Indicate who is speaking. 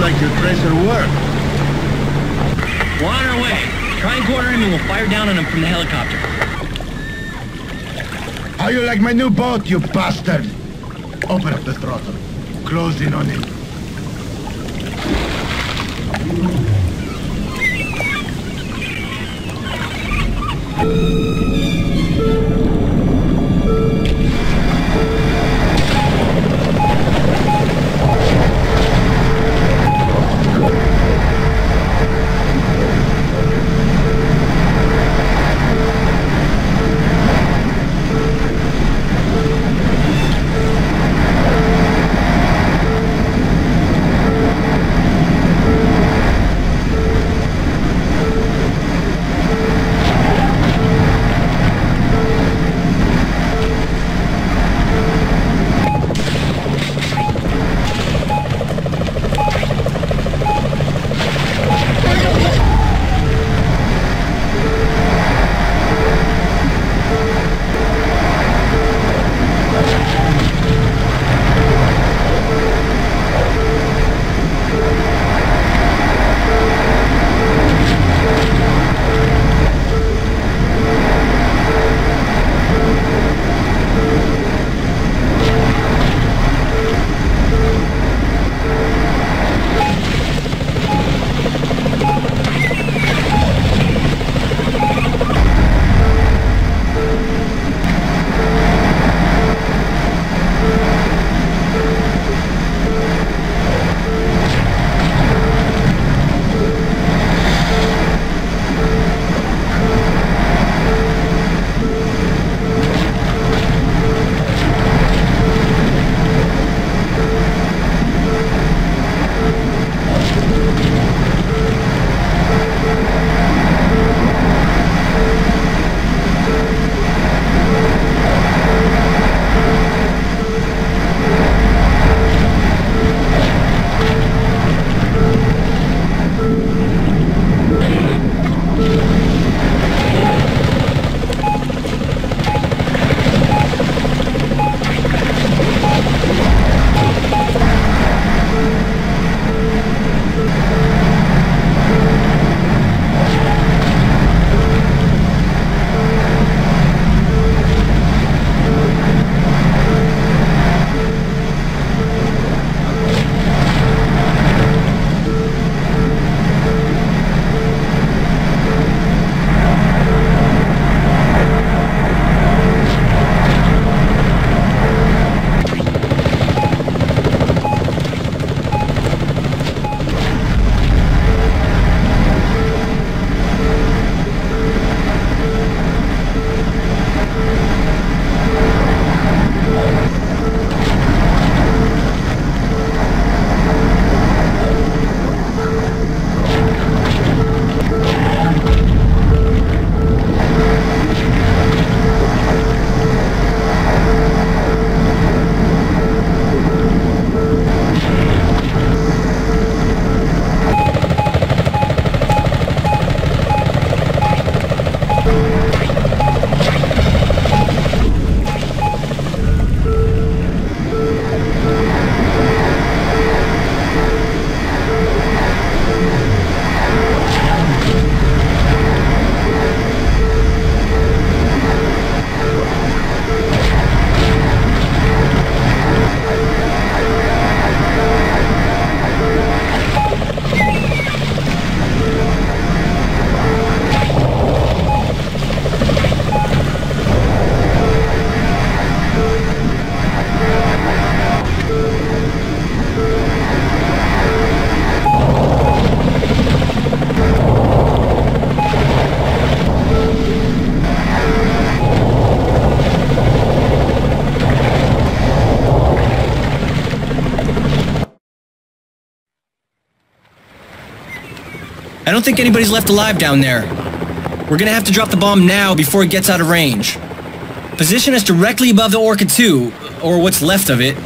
Speaker 1: like your tracer worked.
Speaker 2: We're on our way. Try and corner him and we'll fire down on him from the helicopter.
Speaker 1: How you like my new boat, you bastard? Open up the throttle. Close in on him.
Speaker 2: I don't think anybody's left alive down there. We're gonna have to drop the bomb now before it gets out of range. Position us directly above the Orca 2, or what's left of it.